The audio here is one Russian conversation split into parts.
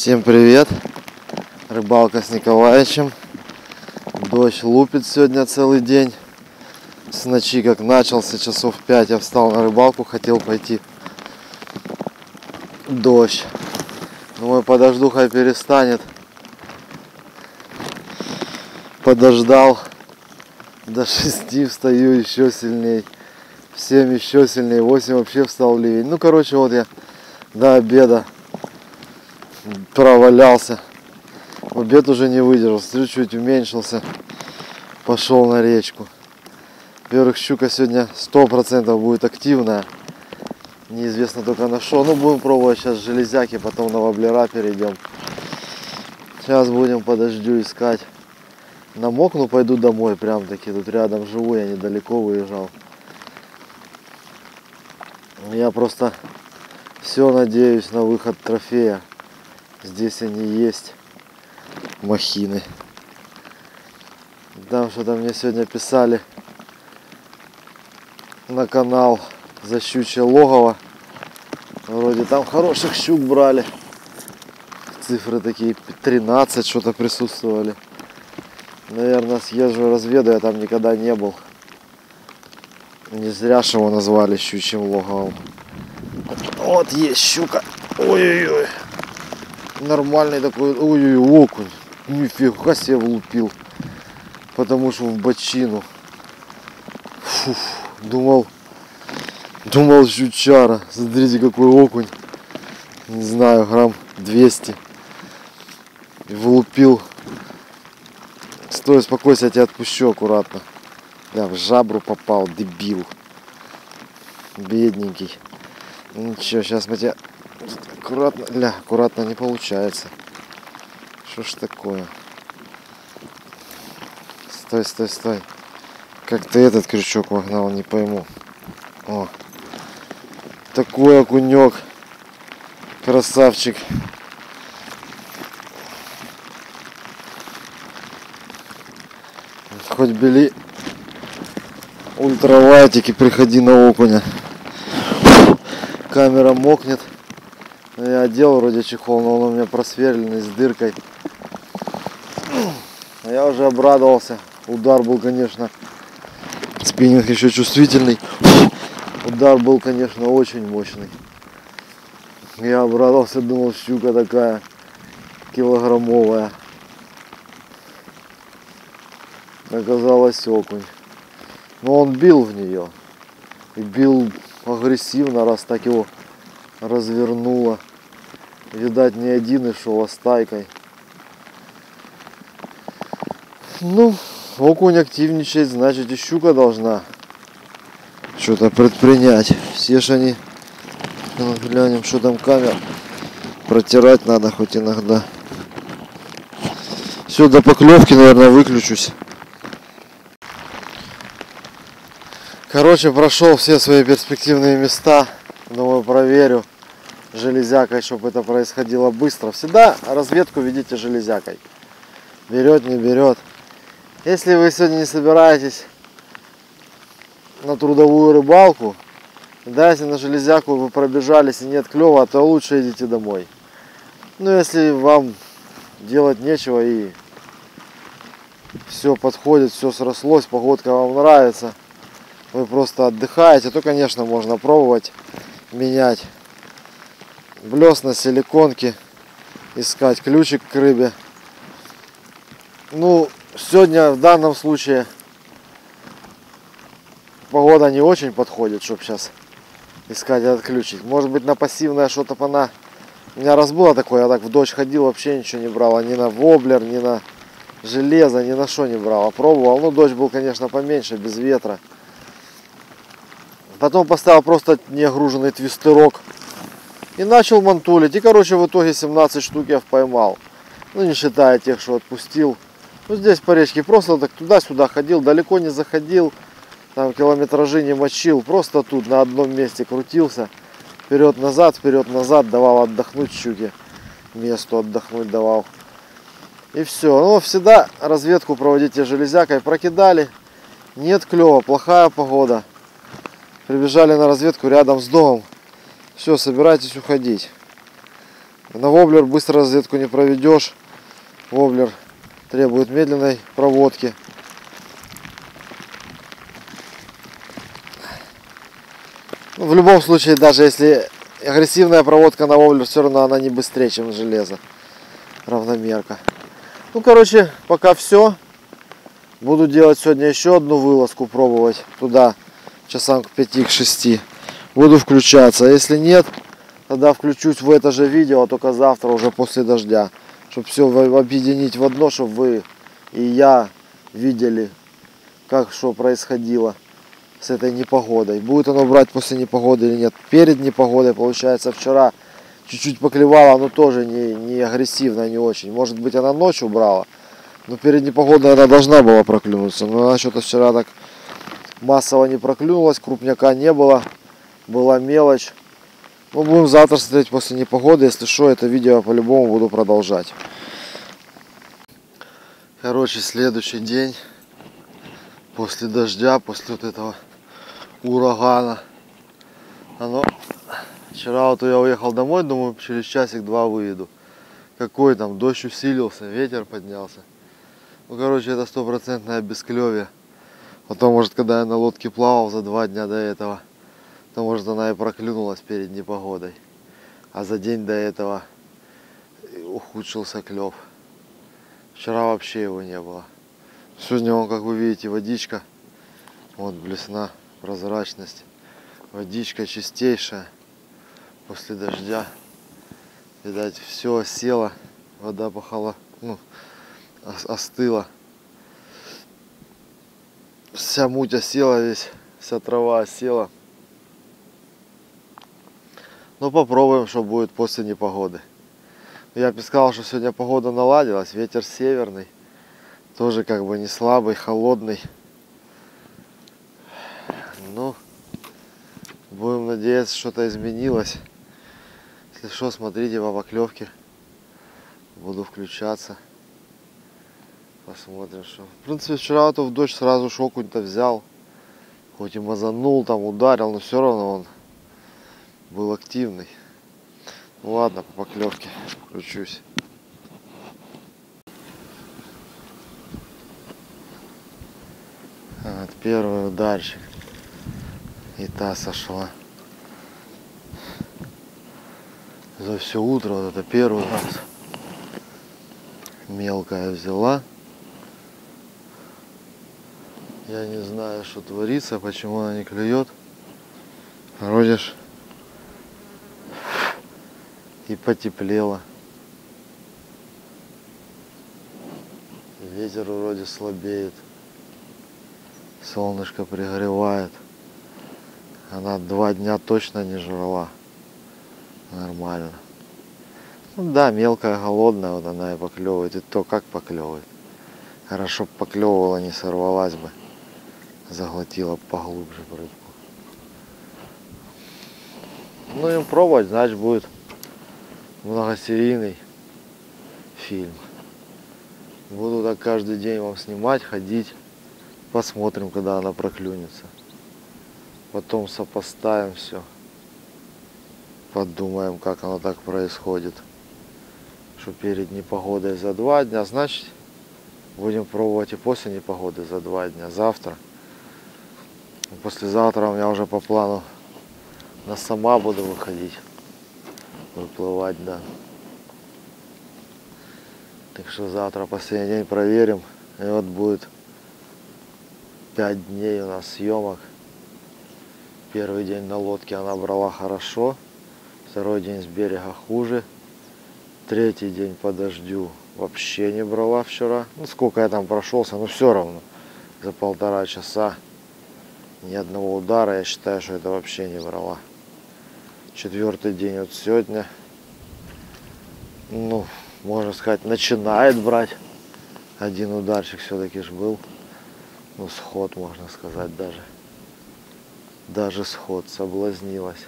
Всем привет! Рыбалка с Николаевичем. Дождь лупит сегодня целый день. С ночи как начался, часов 5 я встал на рыбалку, хотел пойти. Дождь. Думаю, подожду, хай перестанет. Подождал. До 6 встаю еще сильней. В 7 еще сильнее. 8 вообще встал ливень. Ну, короче, вот я до обеда провалялся. Обед уже не выдержал, чуть уменьшился. Пошел на речку. Во-первых, щука сегодня 100% будет активная. Неизвестно только на что. Ну, будем пробовать сейчас железяки, потом на воблера перейдем. Сейчас будем по дождю искать. Намокну, пойду домой прям таки. Тут рядом живу, я недалеко выезжал. Я просто все надеюсь на выход трофея. Здесь они есть. Махины. Там что-то мне сегодня писали на канал за щучье логово. Вроде там хороших щук брали. Цифры такие 13 что-то присутствовали. Наверное, съезжу разведу, я там никогда не был. Не зря же его назвали щучьим логовом. Вот есть щука. Ой-ой-ой. Нормальный такой. Ой-ой-ой, окунь. Нифига себе влупил. Потому что в бочину. Фух, думал, думал щучара. Смотрите, какой окунь. Не знаю, грамм 200. И влупил. Стой, успокойся, я тебя отпущу аккуратно. Да, в жабру попал, дебил. Бедненький. Ничего, сейчас мы тебя аккуратно, ля, аккуратно не получается. Что ж такое? Стой, стой, стой. Как ты этот крючок вогнал, не пойму. О, такой окунек. Красавчик. Хоть бели ультравайтики, приходи на окуня. Камера мокнет. Я одел вроде чехол, но он у меня просверленный с дыркой. Я уже обрадовался. Удар был, конечно, спиннинг еще чувствительный. Удар был, конечно, очень мощный. Я обрадовался, думал, щука такая килограммовая. Оказалось окунь. Но он бил в нее. И бил агрессивно, раз так его развернуло. Видать, не один шел, а стайкой. Ну, окунь активничает, значит и щука должна что-то предпринять. Все же они, ну, глянем, что там камера. Протирать надо хоть иногда. Все, до поклевки, наверное, выключусь. Короче, прошел все свои перспективные места. Думаю, проверю железякой, чтобы это происходило быстро. Всегда разведку ведите железякой. Берет, не берет. Если вы сегодня не собираетесь на трудовую рыбалку, да, если на железяку вы пробежались и нет клева, то лучше идите домой. Ну, если вам делать нечего и все подходит, все срослось, погодка вам нравится, вы просто отдыхаете, то, конечно, можно пробовать менять блесна, силиконки, искать ключик к рыбе. Ну, сегодня в данном случае погода не очень подходит, чтобы сейчас искать этот ключик. Может быть на пассивное что-то она... У меня раз было такое, я так в дождь ходил, вообще ничего не брал, ни на воблер, ни на железо, ни на что не брал. Пробовал, ну дождь был, конечно, поменьше, без ветра. Потом поставил просто неогруженный твистерок и начал мантулить. И, короче, в итоге 17 штук я поймал. Ну, не считая тех, что отпустил. Ну, здесь по речке просто так туда-сюда ходил, далеко не заходил. Там километражи не мочил. Просто тут на одном месте крутился. Вперед-назад, вперед-назад давал отдохнуть щуке. Месту отдохнуть давал. И все. Ну, всегда разведку проводите железякой. Прокидали. Нет клева, плохая погода. Прибежали на разведку рядом с домом. Все, собирайтесь уходить. На воблер быстро разведку не проведешь. Воблер требует медленной проводки. Ну, в любом случае, даже если агрессивная проводка на воблер, все равно она не быстрее, чем железо. Равномерка. Ну, короче, пока все. Буду делать сегодня еще одну вылазку, пробовать туда часам к 5-6. Буду включаться. Если нет, тогда включусь в это же видео, только завтра, уже после дождя. Чтобы все объединить в одно, чтобы вы и я видели, как что происходило с этой непогодой. Будет оно брать после непогоды или нет. Перед непогодой, получается, вчера чуть-чуть поклевала, но тоже не, не агрессивно, не очень. Может быть, она ночью брала. Но перед непогодой она должна была проклюнуться. Но она что-то вчера так массово не проклюнулась, крупняка не было. Была мелочь. Ну, будем завтра смотреть после непогоды. Если что, это видео по-любому буду продолжать. Короче, следующий день. После дождя, после вот этого урагана. Оно... Вчера вот я уехал домой, думаю, через часик-два выеду. Какой там, дождь усилился, ветер поднялся. Ну, короче, это стопроцентное бесклевие. Потом, может, когда я на лодке плавал за два дня до этого, то, может, она и проклюнулась перед непогодой. А за день до этого ухудшился клев. Вчера вообще его не было. Сегодня он, как вы видите, водичка. Вот блесна, прозрачность. Водичка чистейшая после дождя. Видать, все осело, вода пахала, ну, остыла. Вся муть осела весь, вся трава осела. Ну попробуем, что будет после непогоды. Я бы сказал, что сегодня погода наладилась, ветер северный. Тоже как бы не слабый, холодный. Ну, будем надеяться, что-то изменилось. Если что, смотрите по поклевке. Буду включаться. Посмотрим, что. В принципе, вчера то в дождь сразу шокунь-то взял. Хоть и мазанул, там ударил, но все равно он был активный. Ну ладно, по поклевке включусь. Вот первый ударчик. И та сошла. за все утро. Вот это первый раз мелкая взяла. Я не знаю, что творится, почему она не клюет. Вроде и потеплело. Ветер вроде слабеет. Солнышко пригревает. Она два дня точно не жрала. Нормально. Ну да, мелкая, голодная, вот она и поклевывает. И то как поклевывает. Хорошо поклевывала, не сорвалась бы. Заглотила поглубже рыбку. Ну и пробовать, значит будет многосерийный фильм. Буду так каждый день вам снимать, ходить. Посмотрим, когда она проклюнется. Потом сопоставим все подумаем, как оно так происходит. Что перед непогодой за два дня, значит, будем пробовать и после непогоды за два дня. Завтра. Послезавтра у меня уже по плану на сама буду выходить. Выплывать, да. Так что завтра последний день проверим. И вот будет пять дней у нас съемок. Первый день на лодке она брала хорошо. Второй день с берега хуже. Третий день по дождю вообще не брала вчера. Ну сколько я там прошелся, но все равно за полтора часа ни одного удара. Я считаю, что это вообще не брала. Четвертый день вот сегодня. Ну, можно сказать, начинает брать. Один ударчик все-таки ж был. Ну, сход, можно сказать, даже. Даже сход соблазнилась.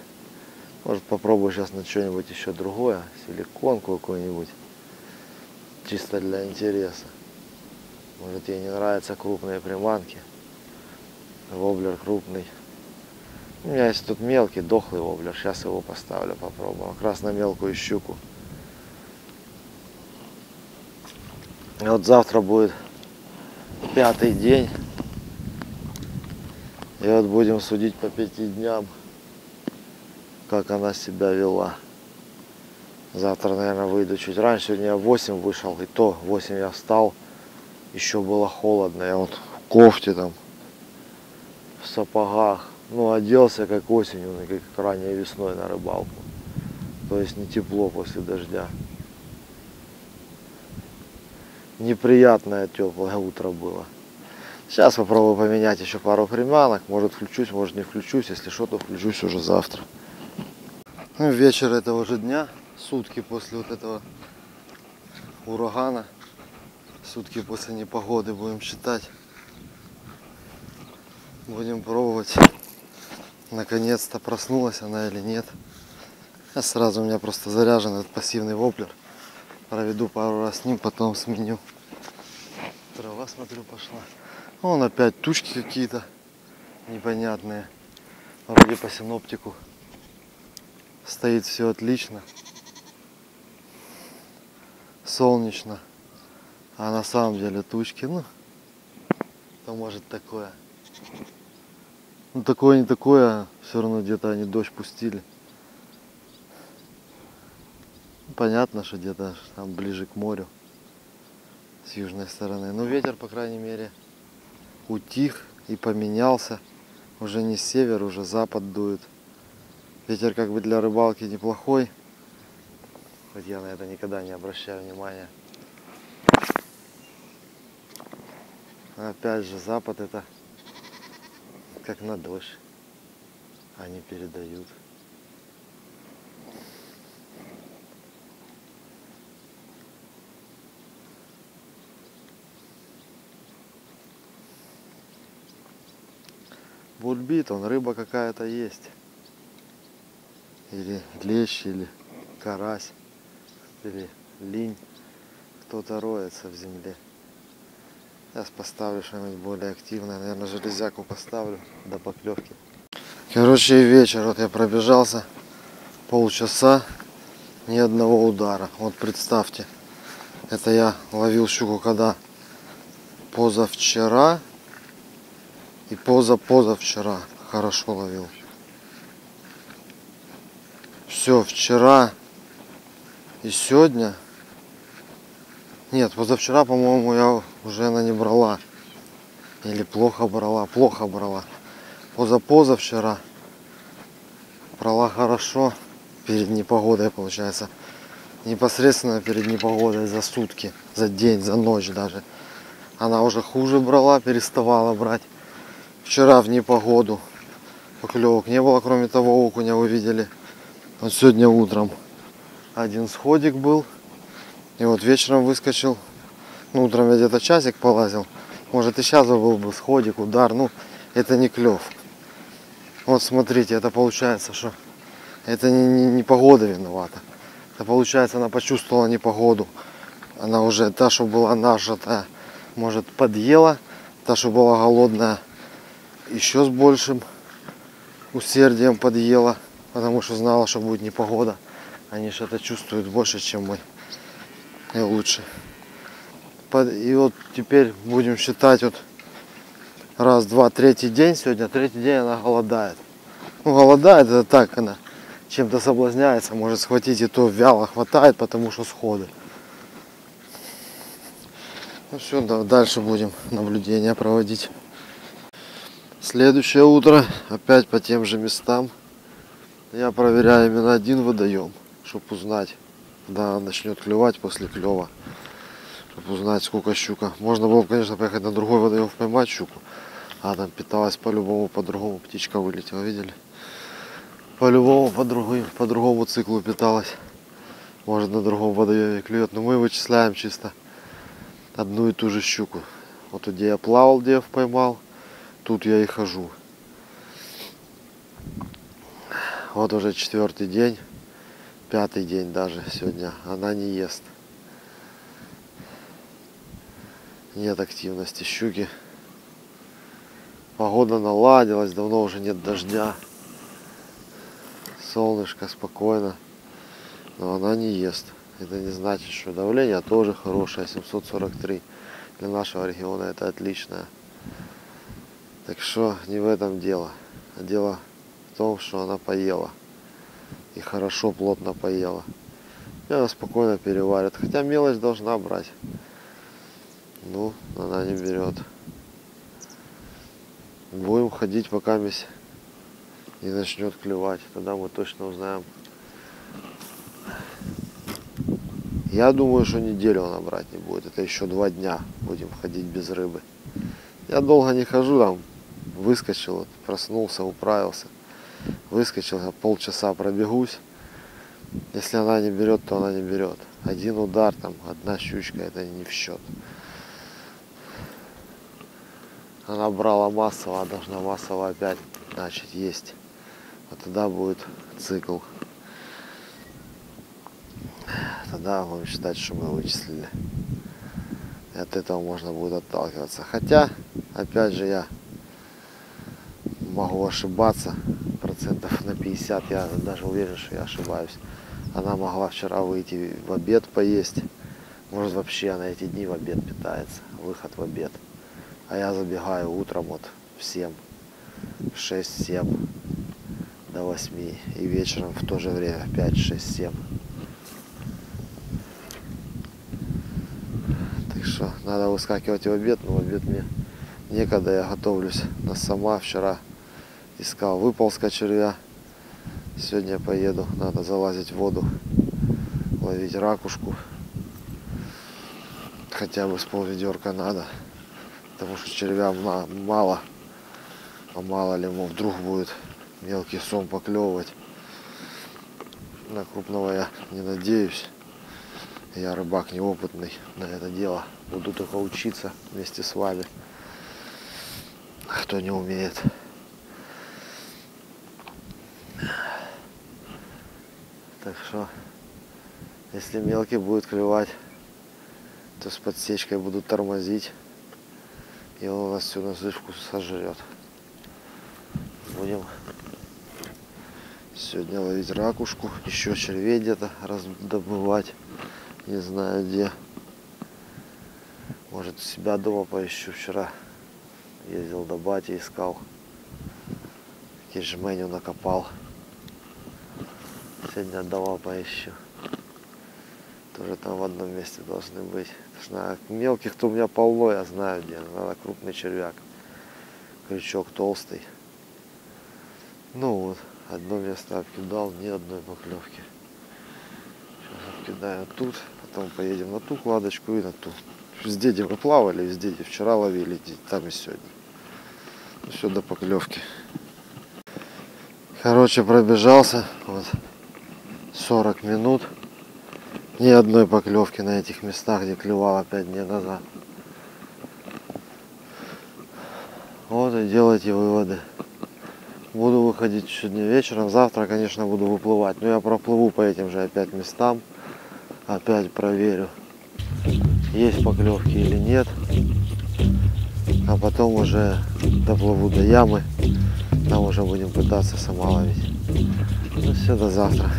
Может попробую сейчас на что-нибудь еще другое, силиконку какую-нибудь, чисто для интереса. Может ей не нравятся крупные приманки. Воблер крупный. У меня есть тут мелкий, дохлый воблер. Сейчас его поставлю, попробую. Как раз на мелкую щуку. И вот завтра будет пятый день. И вот будем судить по пяти дням, как она себя вела. Завтра, наверное, выйду чуть раньше. Сегодня я в 8 вышел, и то в 8 я встал. Еще было холодно. Я вот в кофте там, в сапогах. Ну, оделся как осенью, как ранней весной на рыбалку. То есть не тепло после дождя. Неприятное теплое утро было. Сейчас попробую поменять еще пару приманок. Может включусь, может не включусь. Если что, то включусь уже завтра. Ну, вечер этого же дня сутки после вот этого урагана, сутки после непогоды будем считать. Будем пробовать. Наконец-то проснулась она или нет. А сразу у меня просто заряжен этот пассивный воплер. Проведу пару раз с ним, потом сменю. Трава, смотрю, пошла. Вон опять тучки какие-то непонятные. Вроде по синоптику стоит все отлично солнечно. А на самом деле тучки, ну, то может такое. Ну такое не такое, все равно где-то они дождь пустили. Понятно, что где-то там ближе к морю, с южной стороны. Но ветер, по крайней мере, утих и поменялся. Уже не север, уже запад дует. Ветер как бы для рыбалки неплохой. Хоть я на это никогда не обращаю внимания. Опять же, Запад это как на дождь. Они передают. Бульбит, он рыба какая-то есть. Или лещ, или карась или линь. Кто-то роется в земле. Сейчас поставлю что-нибудь более активное. Наверное, железяку поставлю до поклевки. Короче, вечер. Вот я пробежался полчаса, ни одного удара. Вот представьте, это я ловил щуку когда позавчера и позапозавчера хорошо ловил. Все, вчера и сегодня... Нет, позавчера, по-моему, я уже она не брала. Или плохо брала, плохо брала. Позапозавчера брала хорошо перед непогодой, получается. Непосредственно перед непогодой за сутки, за день, за ночь даже. Она уже хуже брала, переставала брать. Вчера в непогоду поклевок не было, кроме того окуня вы видели. Вот сегодня утром один сходик был. И вот вечером выскочил. Ну, утром я где-то часик полазил. Может и сейчас был бы сходик, удар. Ну, это не клев. Вот смотрите, это получается, что это не, не, не погода виновата. Это получается, она почувствовала непогоду. Она уже, та, что была нажата, может, подъела. Та, что была голодная, еще с большим усердием подъела. Потому что знала, что будет непогода. Они это чувствуют больше, чем мы. И лучше. И вот теперь будем считать вот раз, два, третий день сегодня. Третий день она голодает. Ну, голодает это так, она чем-то соблазняется, может схватить и то вяло хватает, потому что сходы. Ну все, да, дальше будем наблюдения проводить. Следующее утро, опять по тем же местам. Я проверяю именно один водоем чтобы узнать, когда начнет клевать после клева, чтобы узнать, сколько щука. Можно было, конечно, поехать на другой водоем поймать щуку, а там питалась по-любому, по-другому, птичка вылетела, видели? По-любому, по другому, по другому циклу питалась. Может на другом водоеме клюет, но мы вычисляем чисто одну и ту же щуку. Вот где я плавал, где я поймал, тут я и хожу. Вот уже четвертый день пятый день даже сегодня она не ест. Нет активности щуки. Погода наладилась, давно уже нет дождя. Солнышко спокойно. Но она не ест. это не значит, что давление тоже хорошее, 743. Для нашего региона это отличное. Так что не в этом дело. А дело в том, что она поела. И хорошо, плотно поела. И она спокойно переварит. Хотя мелочь должна брать. Ну, она не берет. Будем ходить, пока месь не начнет клевать. Тогда мы точно узнаем. Я думаю, что неделю она брать не будет. Это еще два дня будем ходить без рыбы. Я долго не хожу, там выскочил, проснулся, управился. Выскочил, полчаса пробегусь. Если она не берет, то она не берет. Один удар, там, одна щучка, это не в счет. Она брала массово, а должна массово опять начать есть. Вот тогда будет цикл. Тогда будем считать, что мы вычислили. И от этого можно будет отталкиваться. Хотя, опять же, я могу ошибаться 50. Я даже уверен, что я ошибаюсь. Она могла вчера выйти в обед поесть. Может вообще она эти дни в обед питается. Выход в обед. А я забегаю утром вот в 7, в 6-7 до 8 и вечером в то же время 5, 6, 7. Так что надо выскакивать в обед, но в обед мне некогда, я готовлюсь на сама. Вчера искал выползка червя. Сегодня поеду, надо залазить в воду, ловить ракушку. Хотя бы с полведерка надо, потому что червя мало. А мало ли, ему вдруг будет мелкий сом поклевывать. На крупного я не надеюсь. Я рыбак неопытный на это дело. Буду только учиться вместе с вами. Кто не умеет. Так что, если мелкий будет клевать, то с подсечкой буду тормозить. И он у нас всю насыпку сожрет. Будем сегодня ловить ракушку, еще червей где-то раздобывать. Не знаю где. Может у себя дома поищу. Вчера ездил до бати, искал. Кижменю накопал. Сегодня отдавал поищу. Тоже там в одном месте должны быть. Потому что мелких-то у меня полно, я знаю где. Надо крупный червяк. Крючок толстый. Ну вот, одно место обкидал, ни одной поклевки. Сейчас обкидаем тут, потом поедем на ту кладочку и на ту. Везде, где мы плавали, везде, где вчера ловили, там и сегодня. Ну, все до поклевки. Короче, пробежался. Вот 40 минут. Ни одной поклевки на этих местах, где клевал 5 дней назад. Вот и делайте выводы. Буду выходить сегодня вечером. Завтра, конечно, буду выплывать. Но я проплыву по этим же опять местам. Опять проверю, есть поклевки или нет. А потом уже доплыву до ямы. Там уже будем пытаться сама ловить. Ну все, до завтра.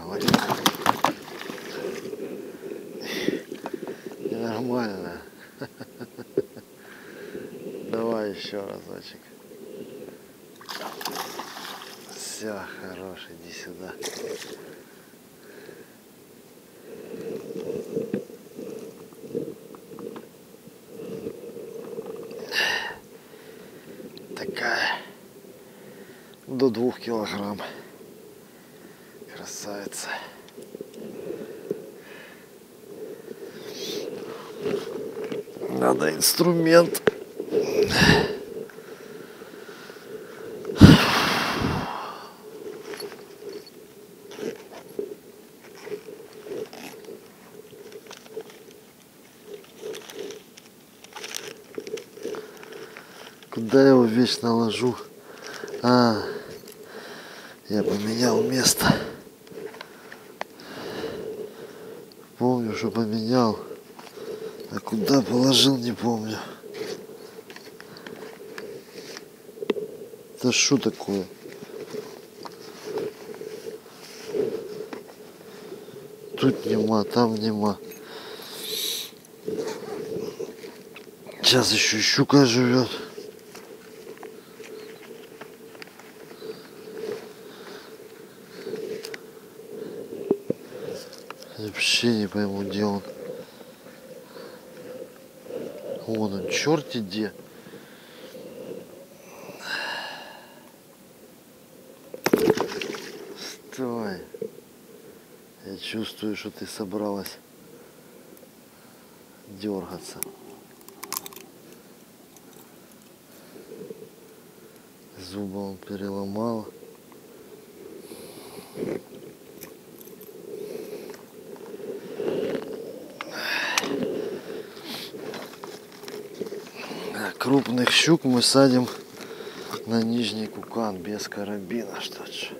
Напрыгала? Ненормально. Давай еще разочек. Все, хорош, иди сюда. Такая. До двух килограмм. Надо инструмент. Куда я его вечно ложу? А, я поменял место. Помню, что поменял. А куда положил, не помню. Это что такое? Тут нема, там нема. Сейчас еще щука живет. Вообще не пойму, где он. Вон он, черти где. Стой. Я чувствую, что ты собралась дергаться. Зубы он переломал. А Крупных щук мы садим на нижний кукан без карабина, что ж,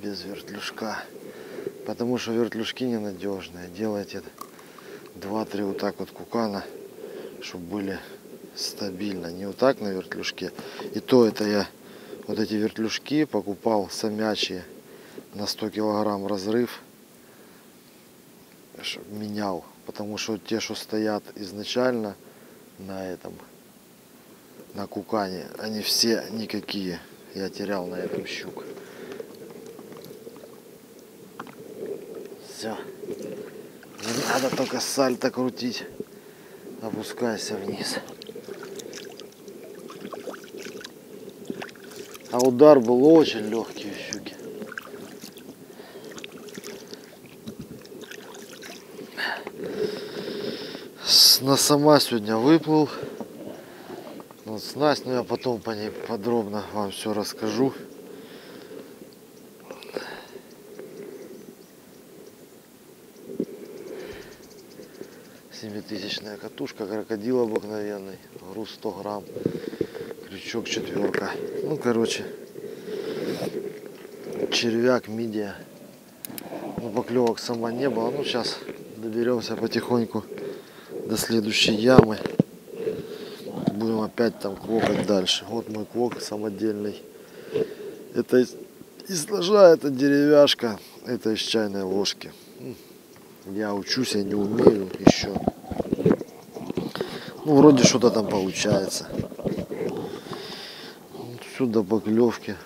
без вертлюжка. Потому что вертлюжки ненадежные. Делайте 2-3 вот так вот кукана, чтобы были стабильно. Не вот так на вертлюжке. И то это я вот эти вертлюжки покупал самячие на 100 килограмм разрыв. Менял. Потому что те, что стоят изначально на этом, на кукане, они все никакие. Я терял на этом щук. Все. Не надо только сальто крутить. Опускайся вниз. А удар был очень легкий у щуки. На сама сегодня выплыл. Вот снасть, но я потом по ней подробно вам все расскажу. Семитысячная катушка, крокодил обыкновенный, груз 100 грамм, крючок четверка. Ну, короче, червяк, мидия. Ну, поклевок сама не было. Ну, сейчас доберемся потихоньку до следующей ямы. Опять там квокать дальше. Вот мой квок самодельный. Это из, из ножа, это деревяшка, это из чайной ложки. Я учусь, я не умею еще. Ну, вроде что-то там получается. Вот Сюда поклевки.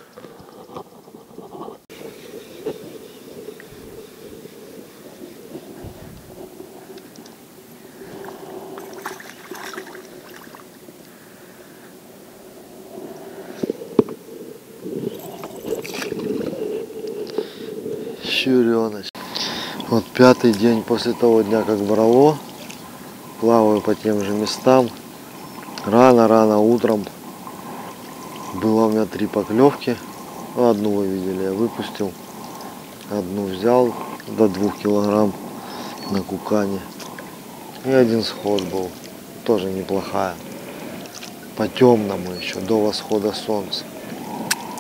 Щуреныч. Вот пятый день после того дня, как брало. Плаваю по тем же местам. Рано-рано утром было у меня три поклевки. Ну, Одну вы видели, я выпустил. Одну взял до двух килограмм на кукане. И один сход был. Тоже неплохая. По темному еще, до восхода солнца.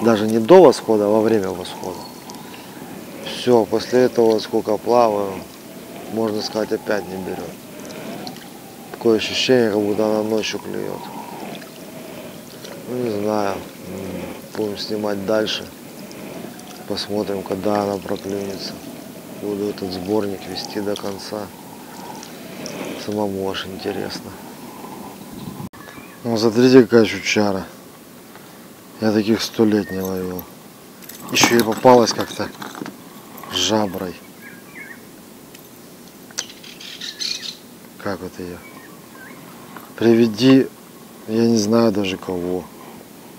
Даже не до восхода, а во время восхода. Все, после этого сколько плаваю, можно сказать, опять не берет. Такое ощущение, как будто она ночью клюет. Ну, не знаю. Будем снимать дальше. Посмотрим, когда она проклюнется. Буду этот сборник вести до конца. Самому аж интересно. Ну, смотрите, какая щучара. Я таких сто лет не ловил. Еще и попалась как-то жаброй. Как вот ее? Приведи, я не знаю даже кого.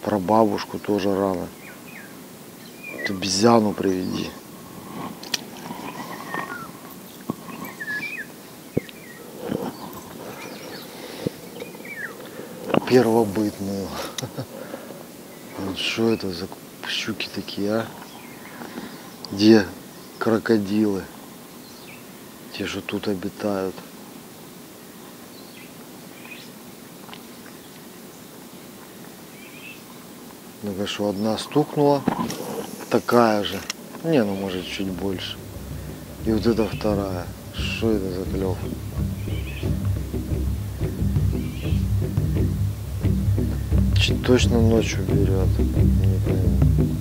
Про бабушку тоже рано. Обезьяну приведи. первобытную. Что это за щуки такие, а? Где крокодилы? Те, что тут обитают. Ну-ка, что одна стукнула, такая же. Не, ну может чуть больше. И вот эта вторая. Что это за клев? Точно ночью берет. Не пойму.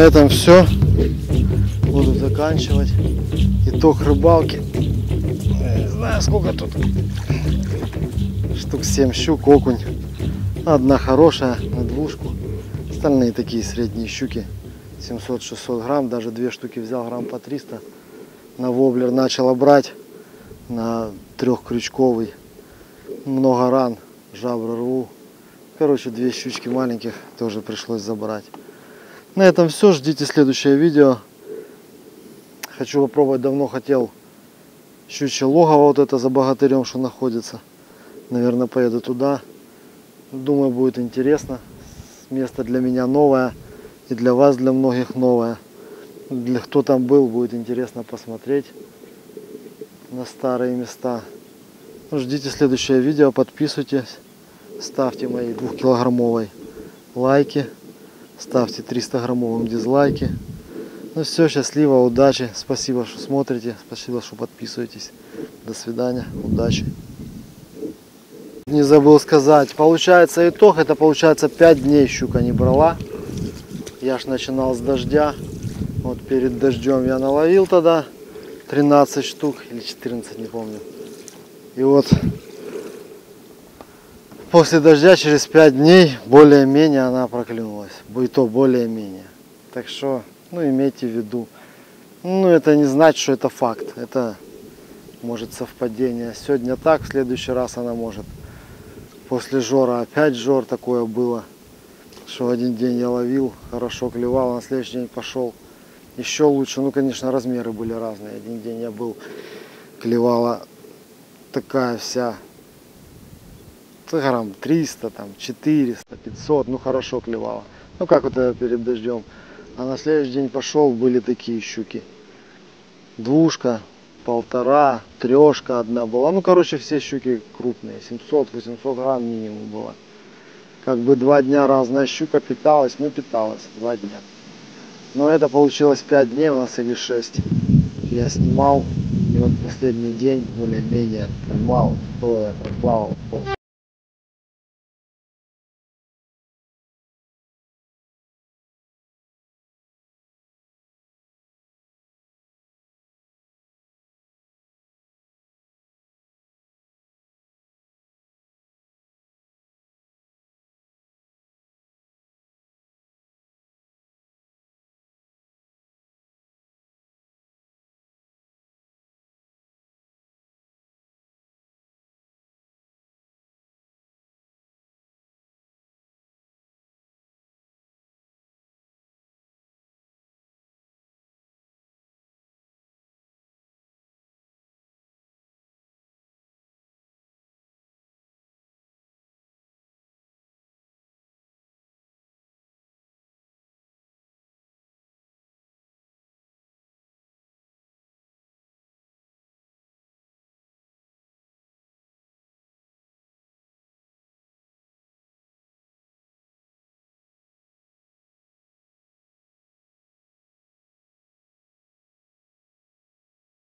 Этом все. Буду заканчивать. Итог рыбалки. Не знаю, сколько тут. Штук 7 щук, окунь. Одна хорошая на двушку. Остальные такие средние щуки. 700-600 грамм. Даже две штуки взял грамм по 300. На воблер начал брать. На трехкрючковый. Много ран. Жабры рву. Короче, две щучки маленьких тоже пришлось забрать. На этом все. Ждите следующее видео. Хочу попробовать. Давно хотел щучье логово вот это за богатырем, что находится. Наверное, поеду туда. Думаю, будет интересно. место для меня новое. И для вас, для многих новое. Для кто там был, будет интересно посмотреть на старые места. Ждите следующее видео, подписывайтесь, ставьте мои двухкилограммовой лайки, ставьте 300 граммовым дизлайки. Ну все, счастливо, удачи, спасибо, что смотрите, спасибо, что подписываетесь. До свидания, удачи. Не забыл сказать, получается итог, это получается 5 дней щука не брала. Я ж начинал с дождя, вот перед дождем я наловил тогда 13 штук или 14, не помню. И вот после дождя через 5 дней более-менее она проклюнулась. И то более-менее. Так что, ну имейте в виду. Ну это не значит, что это факт. Это может совпадение. Сегодня так, в следующий раз она может. После жора опять жор такое было. Что один день я ловил, хорошо клевал, а на следующий день пошел еще лучше. Ну, конечно, размеры были разные. Один день я был, клевала такая вся грамм 300, там 400, 500, ну хорошо клевала. Ну как вот это перед дождем. А на следующий день пошел, были такие щуки. Двушка, полтора, трешка одна была. Ну короче все щуки крупные, 700-800 грамм минимум было. Как бы два дня разная щука питалась, ну питалась два дня. Но это получилось 5 дней у нас или 6. Я снимал. И вот последний день более-менее поймал, плавал.